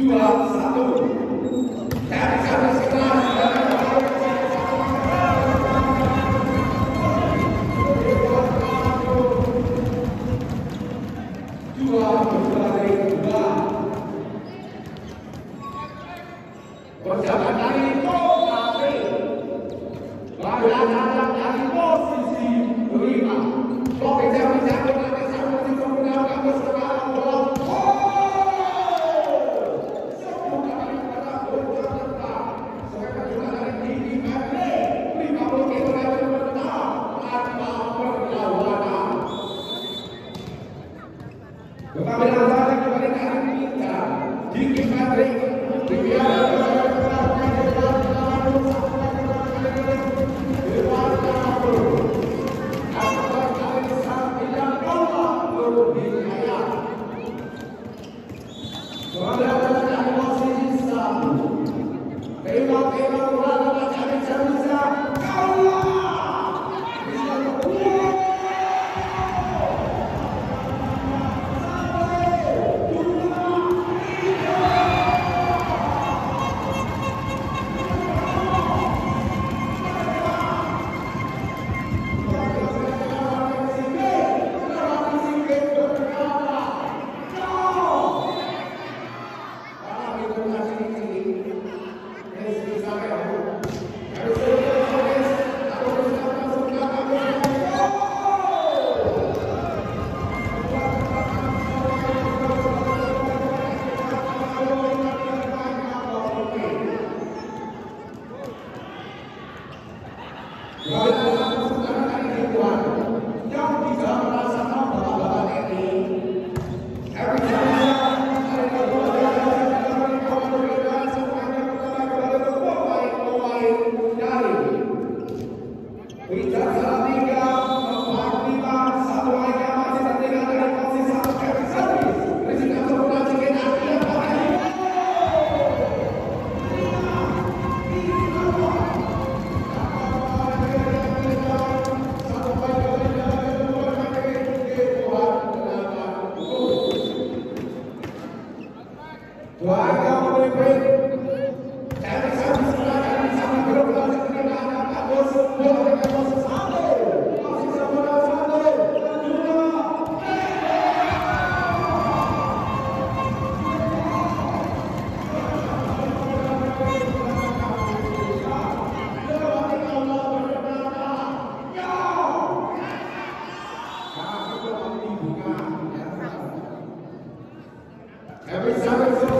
dua satu. Dan sama sekali Every Sabbath.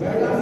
Yeah.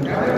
Amen.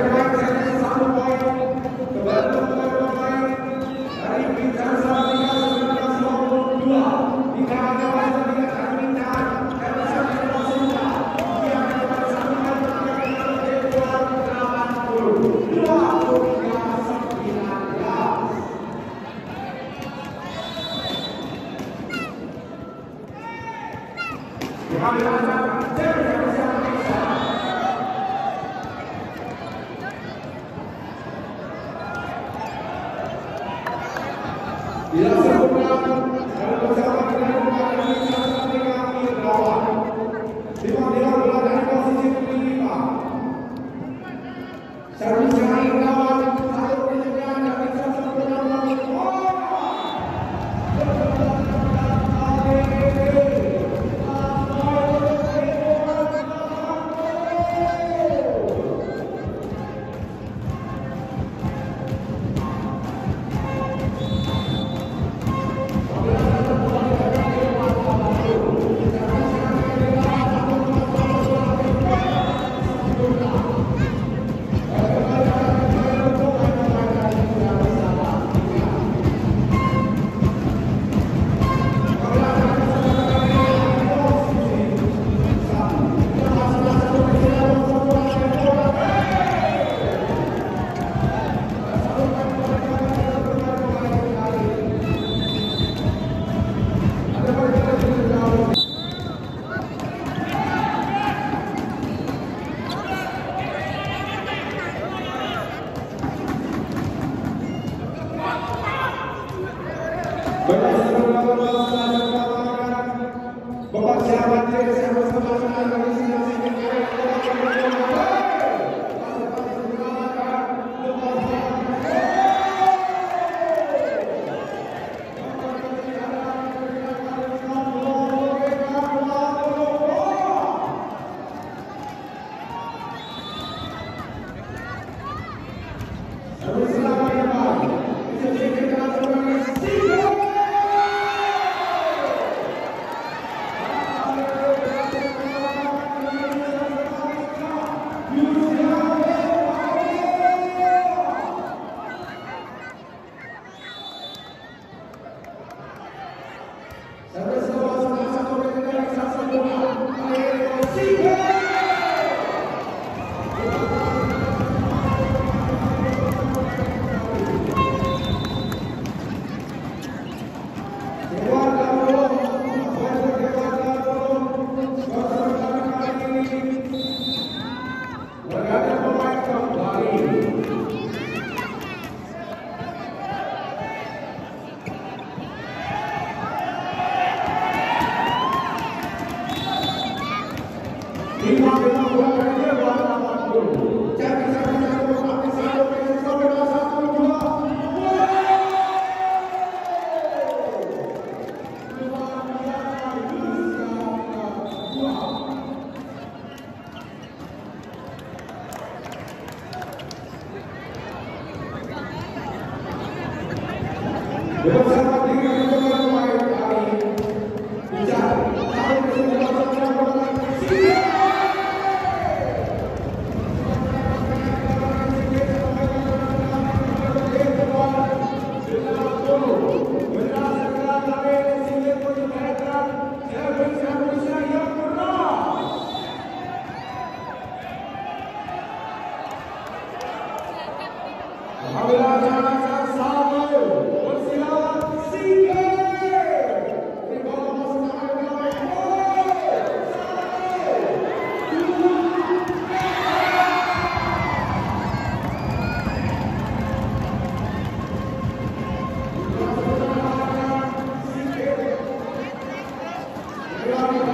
Obrigado.